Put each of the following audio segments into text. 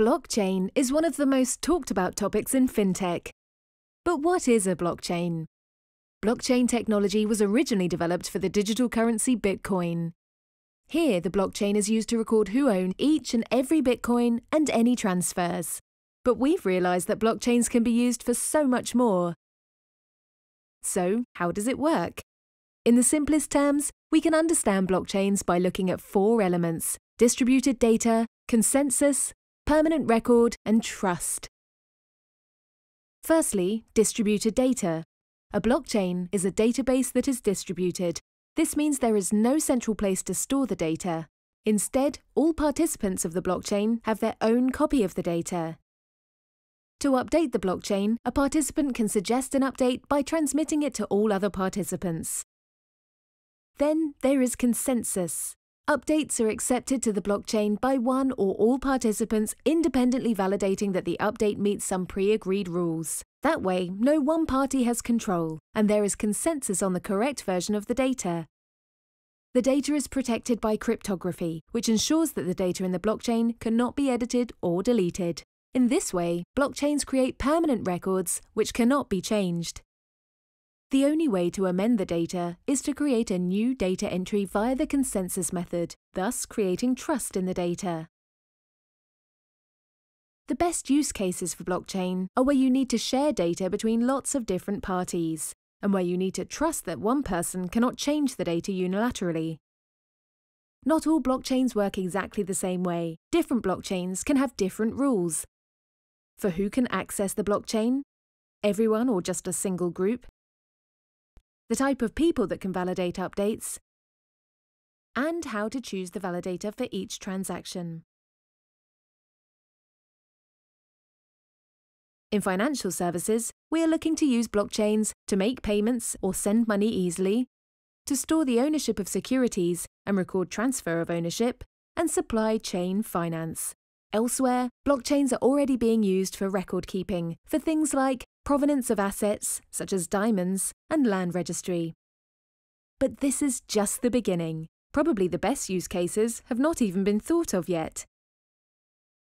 Blockchain is one of the most talked about topics in fintech. But what is a blockchain? Blockchain technology was originally developed for the digital currency Bitcoin. Here, the blockchain is used to record who own each and every Bitcoin and any transfers. But we've realized that blockchains can be used for so much more. So, how does it work? In the simplest terms, we can understand blockchains by looking at four elements distributed data, consensus, permanent record, and trust. Firstly, distributed data. A blockchain is a database that is distributed. This means there is no central place to store the data. Instead, all participants of the blockchain have their own copy of the data. To update the blockchain, a participant can suggest an update by transmitting it to all other participants. Then there is consensus. Updates are accepted to the blockchain by one or all participants independently validating that the update meets some pre-agreed rules. That way, no one party has control, and there is consensus on the correct version of the data. The data is protected by cryptography, which ensures that the data in the blockchain cannot be edited or deleted. In this way, blockchains create permanent records which cannot be changed. The only way to amend the data is to create a new data entry via the consensus method, thus creating trust in the data. The best use cases for blockchain are where you need to share data between lots of different parties, and where you need to trust that one person cannot change the data unilaterally. Not all blockchains work exactly the same way. Different blockchains can have different rules. For who can access the blockchain? Everyone or just a single group? The type of people that can validate updates, and how to choose the validator for each transaction. In financial services, we are looking to use blockchains to make payments or send money easily, to store the ownership of securities and record transfer of ownership, and supply chain finance. Elsewhere, blockchains are already being used for record keeping for things like provenance of assets, such as diamonds, and land registry. But this is just the beginning. Probably the best use cases have not even been thought of yet.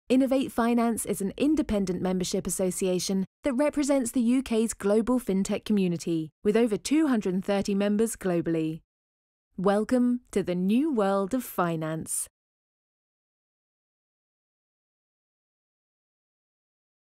Innovate Finance is an independent membership association that represents the UK's global fintech community, with over 230 members globally. Welcome to the new world of finance.